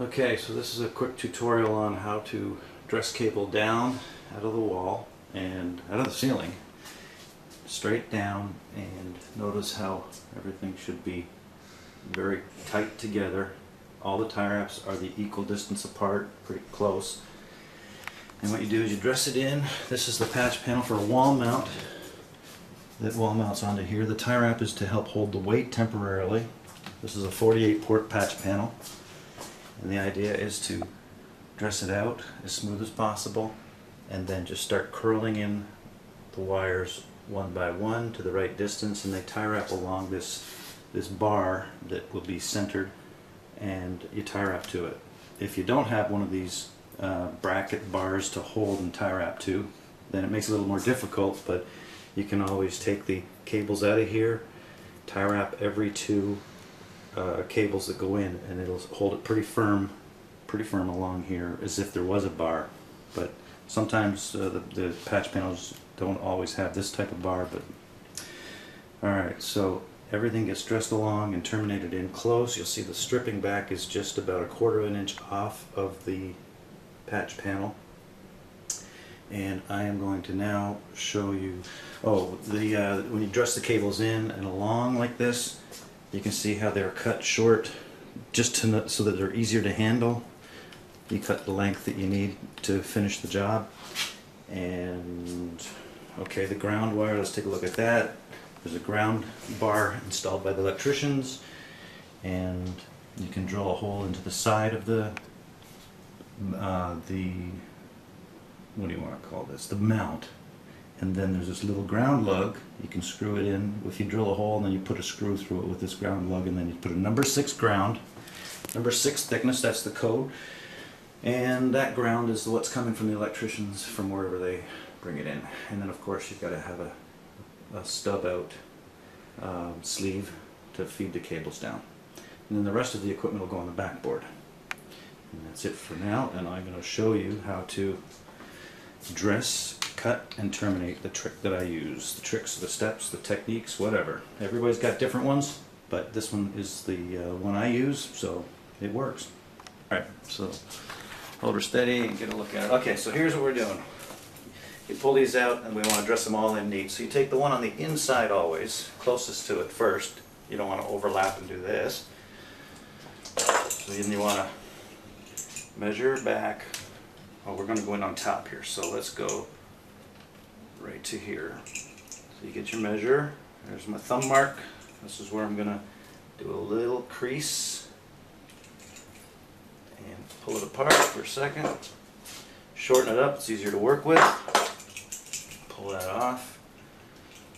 Okay, so this is a quick tutorial on how to dress cable down out of the wall and out of the ceiling straight down and notice how everything should be very tight together. All the tie wraps are the equal distance apart, pretty close. And what you do is you dress it in. This is the patch panel for a wall mount that wall mounts onto here. The tie wrap is to help hold the weight temporarily. This is a 48 port patch panel. And the idea is to dress it out as smooth as possible and then just start curling in the wires one by one to the right distance and they tie wrap along this this bar that will be centered and you tie wrap to it. If you don't have one of these uh, bracket bars to hold and tie wrap to then it makes it a little more difficult but you can always take the cables out of here tie wrap every two uh, cables that go in and it'll hold it pretty firm pretty firm along here as if there was a bar. But sometimes uh, the, the patch panels don't always have this type of bar but alright so everything gets dressed along and terminated in close. You'll see the stripping back is just about a quarter of an inch off of the patch panel. And I am going to now show you oh the uh, when you dress the cables in and along like this you can see how they're cut short just to, so that they're easier to handle. You cut the length that you need to finish the job. And okay the ground wire let's take a look at that. There's a ground bar installed by the electricians. And you can drill a hole into the side of the uh, the what do you want to call this? The mount and then there's this little ground lug. You can screw it in if you drill a hole and then you put a screw through it with this ground lug and then you put a number six ground. Number six thickness that's the code. And that ground is what's coming from the electricians from wherever they bring it in. And then of course you've got to have a, a stub out um, sleeve to feed the cables down. And then the rest of the equipment will go on the backboard. And that's it for now. And I'm going to show you how to dress cut and terminate the trick that I use. The tricks, the steps, the techniques, whatever. Everybody's got different ones, but this one is the uh, one I use, so it works. Alright, so hold her steady and get a look at it. Okay, so here's what we're doing. You pull these out and we want to dress them all in neat. So you take the one on the inside always, closest to it first. You don't want to overlap and do this. So then you want to measure back. Oh, we're going to go in on top here, so let's go right to here. So you get your measure. There's my thumb mark. This is where I'm going to do a little crease and pull it apart for a second. Shorten it up, it's easier to work with. Pull that off.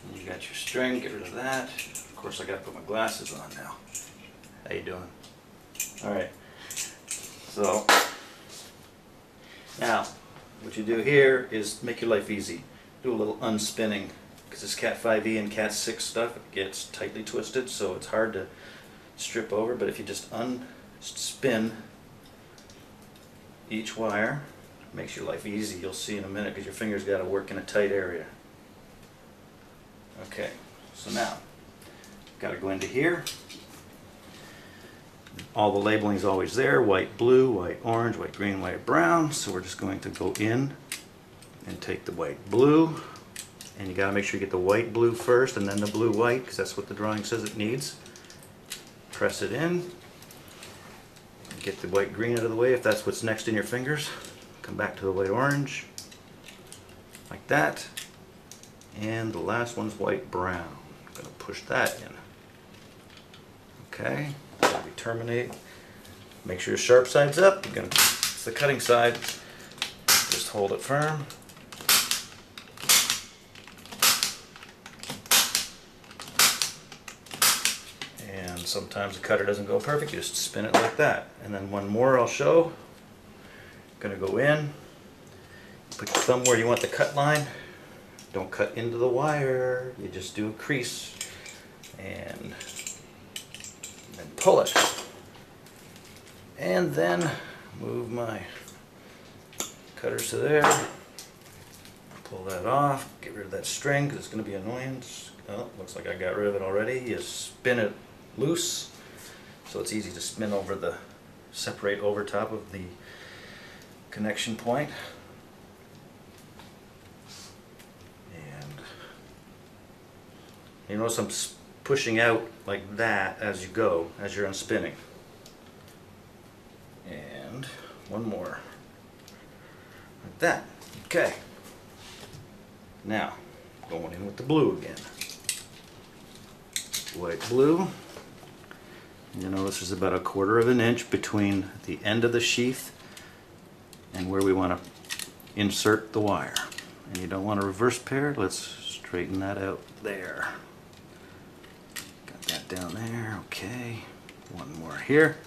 And you got your string, get rid of that. Of course I got to put my glasses on now. How you doing? Alright. So, now, what you do here is make your life easy do a little unspinning because this Cat 5e and Cat 6 stuff it gets tightly twisted so it's hard to strip over but if you just unspin each wire it makes your life easy. You'll see in a minute because your fingers got to work in a tight area. Okay so now got to go into here. All the labeling is always there white blue white orange white green white brown so we're just going to go in and take the white blue. And you got to make sure you get the white blue first and then the blue white because that's what the drawing says it needs. Press it in. Get the white green out of the way if that's what's next in your fingers. Come back to the white orange. Like that. And the last one's white brown. I'm to push that in. Okay. We terminate make sure your sharp side's up. You're to it's the cutting side. Just hold it firm sometimes the cutter doesn't go perfect, you just spin it like that. And then one more I'll show. Gonna go in, put your thumb where you want the cut line. Don't cut into the wire, you just do a crease and then pull it. And then move my cutters to there. Pull that off, get rid of that string because it's going to be annoying. Oh, looks like I got rid of it already. You spin it loose so it's easy to spin over the separate over top of the connection point. And you notice I'm pushing out like that as you go, as you're unspinning. And one more. Like that. Okay. Now, going in with the blue again. White blue. You notice there's about a quarter of an inch between the end of the sheath and where we want to insert the wire. And you don't want to reverse pair. Let's straighten that out there. Got that down there. Okay. One more here.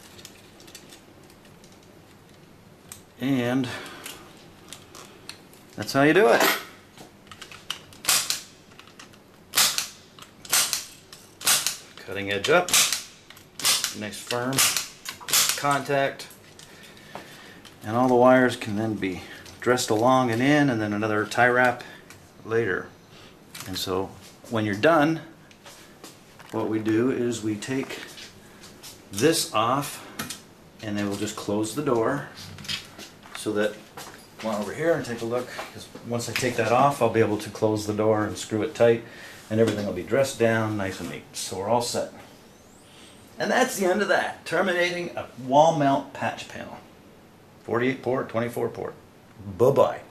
And that's how you do it. Cutting edge up. Nice firm contact. And all the wires can then be dressed along and in and then another tie wrap later. And so when you're done, what we do is we take this off and then we'll just close the door so that come on over here and take a look because once I take that off I'll be able to close the door and screw it tight and everything will be dressed down nice and neat so we're all set and that's the end of that. Terminating a wall mount patch panel. 48 port 24 port. Bye bye